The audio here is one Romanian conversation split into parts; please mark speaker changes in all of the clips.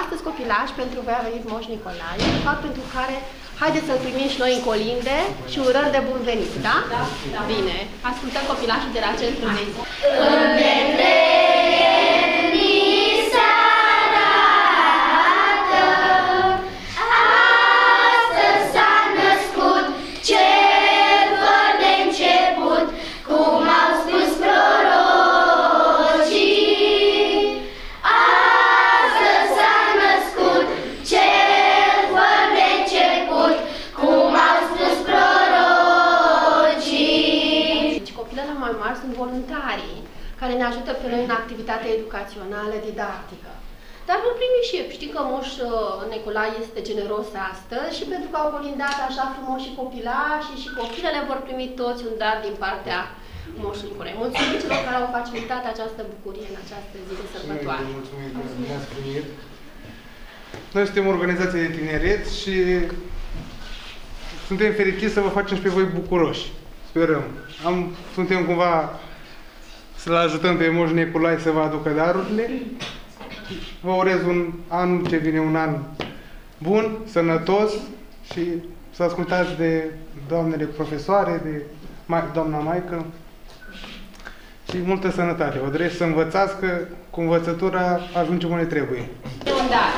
Speaker 1: Astăzi copilaș pentru voi a venit Moș Nicolae, fapt pentru care haideți să-l primim și noi în colinde și urăm de bun venit, da? Da. da. Bine, ascultăm copilașul de la centrul de zi. Mai mari sunt voluntarii care ne ajută pe noi în activitatea educațională, didactică. Dar vor primi și eu. Știm că Moș uh, Nicolae este generos astăzi și pentru că au colindat așa frumos și copilașii și copilele vor primi toți un dar din partea Moșului Nicolae. Mulțumim celor care au facilitat această bucurie în această zi de sărbătoare.
Speaker 2: Mulțumim că ne-ați primit. Noi suntem o organizație de tineret și suntem fericiți să vă facem și pe voi bucuroși. Sperăm. Am, suntem cumva să-l ajutăm pe Moș Nicolae să vă aducă darurile. Vă urez un an ce vine, un an bun, sănătos și să ascultați de doamnele profesoare, de ma- doamna Maică și multă sănătate. Vă doresc să învățați că cu învățătura ajungem unde trebuie.
Speaker 1: Un dar.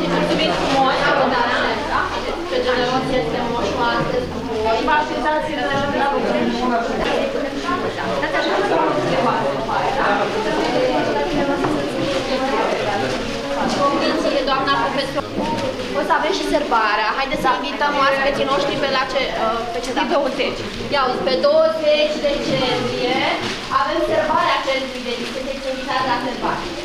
Speaker 1: Deci mulțumim frumos, un dar, da? Pe generos este Moșul astăzi cu voi. Vă așteptați în Dați așa că vă Condiție, doamna profesor. O să avem și sărbarea. Haideți să invităm oaspeții noștri pe la ce, uh, pe ce dată? 20. Ia uzi, pe 20 decembrie avem sărbarea